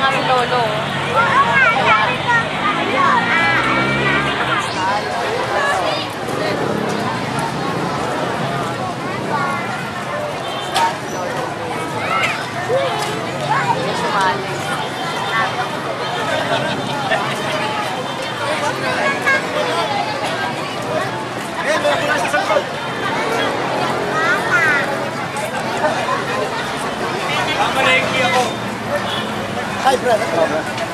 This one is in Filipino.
lolo. Oo nga, sabi ko, ayun, ah, Sumali. Ai, Breno.